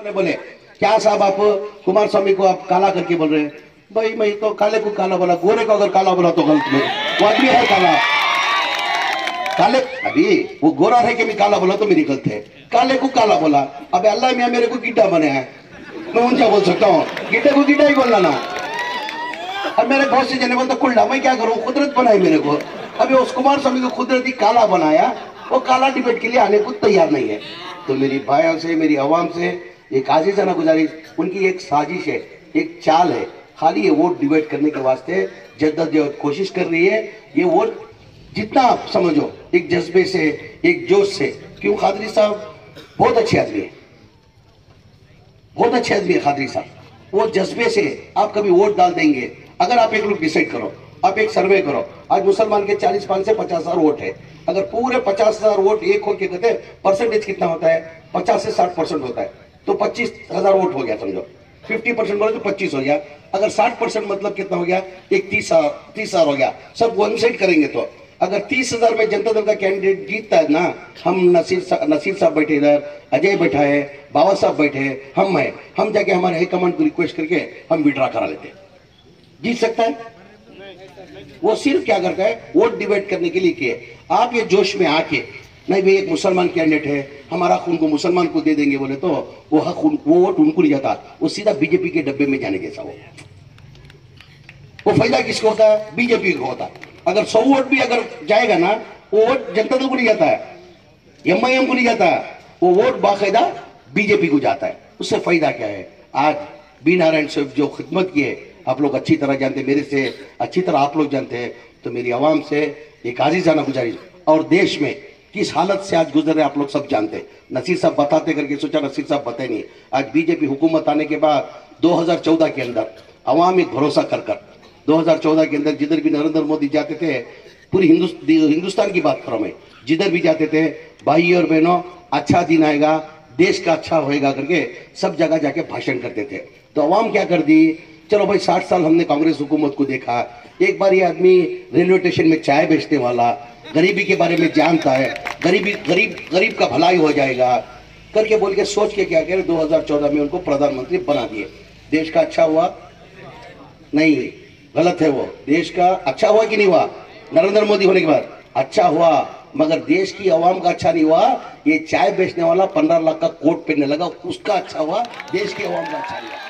बोले बोले, क्या साहब आप कुमार स्वामी को आप काला करके बोल रहे हैं? भाई, मैं तो काले को काला बोला, गोरे को अगर काला बोला तो गलत में। वो आदमी है काला। काले, अभी, वो गोरा है कि मैं काला बोला तो मेरी गलत है। काले को काला बोला। अब अल्लाह मियाँ, मेरे को गिड्डा बनाया है। मैं उनसे बोल सकता हूँ। गिड्डे को गिड्डा ही बोलना ना। अब मेरे बहुत से जने बोलते, कुल्ला, मैं क्या करूँ? कुदरत बनाई मेरे को। अभी उस कुमार स्वामी को कुदरती काला बनाया। वो काला डिबेट के लिए आने को तैयार नहीं है। तो मेरी भाइयों से, मेरी आवाम से एक आजीजाना गुजारिश उनकी एक साजिश है, एक चाल है। खाली ये वोट डिबेट करने के वास्ते जद्दोजहद कोशिश कर रही है, ये वोट जितना आप समझो, एक जज्बे से, एक जोश से। क्यों? खादरी साहब, बहुत अच्छे आदमी है। बहुत अच्छे आदमी है खादरी साहब। वो जज्बे से आप कभी वोट डाल देंगे। अगर आप एक लोग डिसाइड करो, आप एक सर्वे करो, आज मुसलमान के चालीस, पाँच से पचास हज़ार वोट है। अगर पूरे पचास हज़ार वोट एक होके कहते परसेंटेज कितना होता है? पचास से साठ परसेंट होता है। तो पच्चीस हज़ार वोट हो गया समझो। फिफ्टी परसेंट बोले तो पच्चीस हो गया। अगर साठ परसेंट मतलब कितना हो गया? एक तीस तीस हज़ार हो गया। सब वन साइड करेंगे तो। अगर तीस हज़ार में जनता दल का कैंडिडेट जीतता है ना हम नसीर सा, नसीर साहब बैठे इधर अजय बैठा है बाबा साहब बैठे हम हैं। हम जाके हमारे हाईकमांड को रिक्वेस्ट करके हम विड्रा करा लेते जीत सकता है? वो सिर्फ़ क्या करता है? वोट डिबेट करने के लिए किए। आप ये जोश में आके नहीं भाई, एक मुसलमान कैंडिडेट है, हमारा खून को मुसलमान को दे देंगे बोले तो वो हक उन- वो वोट उनको नहीं जाता वो सीधा बीजेपी के डब्बे में जाने जैसा वो वो फ़ायदा किसको होता है? बीजेपी को होता है। अगर सौ वोट भी अगर जाएगा ना, वो वोट जनता दल को नहीं जाता है। एम आई एम को नहीं जाता है। वो वोट बाकायदा बीजेपी को जाता है। उससे फ़ायदा क्या है? आज बी नारायण साहब जो खिदमत की है, आप लोग अच्छी तरह जानते मेरे से अच्छी तरह आप लोग जानते हैं तो मेरी आवाम से एक आजीजाना गुजारिश। और देश में किस हालत से आज गुजर रहे आप लोग सब जानते हैं। नसीर साहब बताते करके सोचा नसीर साहब बताए नहीं। आज बीजेपी हुकूमत आने के बाद 2014 के अंदर अवाम एक भरोसा कर कर 2014 के अंदर जिधर भी नरेंद्र मोदी जाते थे, पूरी हिंदुस्त- हिंदुस्तान की बात करो मैं, जिधर भी जाते थे, भाई और बहनों अच्छा दिन आएगा, देश का अच्छा होएगा, करके सब जगह जाके भाषण करते थे। तो अवाम क्या कर दी, चलो भाई साठ साल हमने कांग्रेस हुकूमत को देखा, एक बार ये आदमी रेलवे स्टेशन में चाय बेचने वाला गरीबी के बारे में जानता है, गरीबी, गरीब गरीब का भलाई हो जाएगा। करके बोल के सोच के क्या करे 2014 में उनको प्रधानमंत्री बना दिए। देश का अच्छा हुआ? नहीं। गलत है वो। देश का अच्छा हुआ कि नहीं हुआ? नरेंद्र मोदी होने के बाद। अच्छा हुआ, मगर देश की आवाम का अच्छा नहीं हुआ। ये चाय बेचने वाला पंद्रह लाख का कोट पहनने लगा, उसका अच्छा हुआ। देश की आवाम का अच्छा नहीं हुआ।